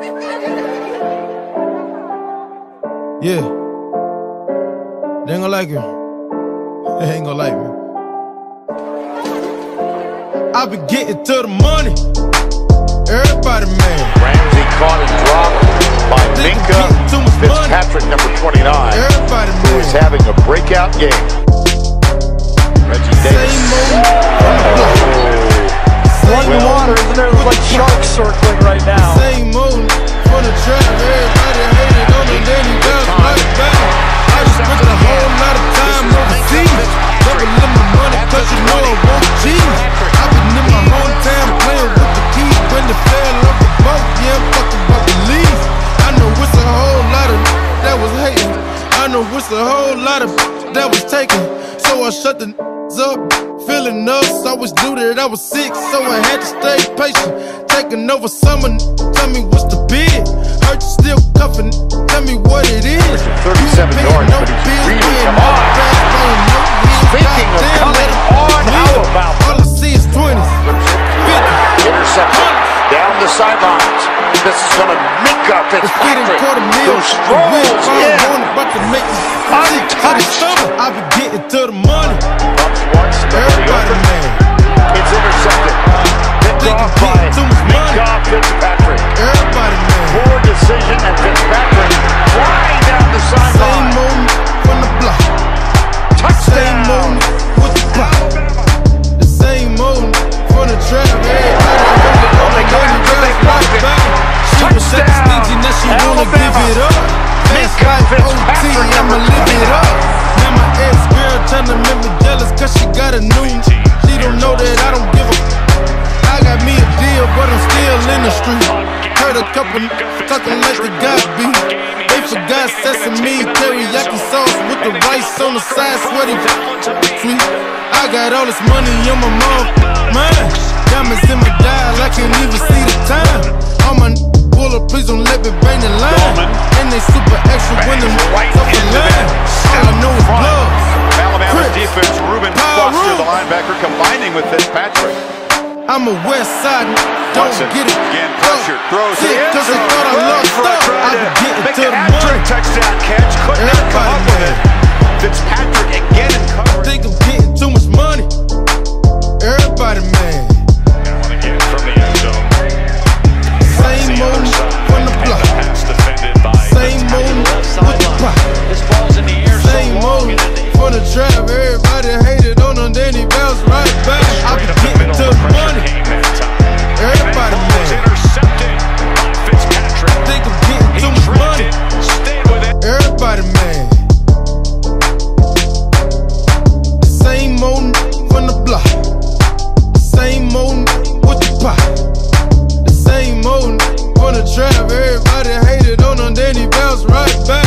Yeah. They ain't gonna like him. They ain't gonna like me. I be getting to the money. Everybody man. Ramsey caught and dropped by Think Minkah I'm getting too much money. Fitzpatrick, number 29, Everybody who is having a breakout game. Reggie Davis. Oh. Same old from the block. Flood Same the water, old isn't there? There's like sharks circling right now. A whole lot of that was taken. So I shut the up. Feeling us, I was due that I was sick, so I had to stay patient. Taking over summer, tell me what's the bid. Hurt you still cuffing, tell me what it is. 37 You ain't yards, no but he's bills, really come no on. gas, paying no. Speaking of coming on, how about All I see is 20s, 50s. Intercepted down the sidelines. This is going to up It's getting Fitzpatrick, quarter who mil. strolls in. About to make me sick to the stomach. I be getting to the money. Everybody man. It's intercepted. Picked off I'm by getting Fitzpatrick, I'ma live it up. Now my ex-girl tryna make me jealous cause she got a new She don't know that I don't give a I got me a deal, but I'm still in the street. Heard a couple talking like they got beat. They forgot sesame, teriyaki sauce with the rice on the side, sweaty sweet. I got all this money on my mom, mind. Diamonds when them right into that All I know is front. blood. Alabama's defense, Reuben Foster, the linebacker, combining with Fitzpatrick. I'm a west side, don't Watson get it. again pressured, throws it Sick, in cause I zone. trap. Everybody hated on them. then he bounced right back.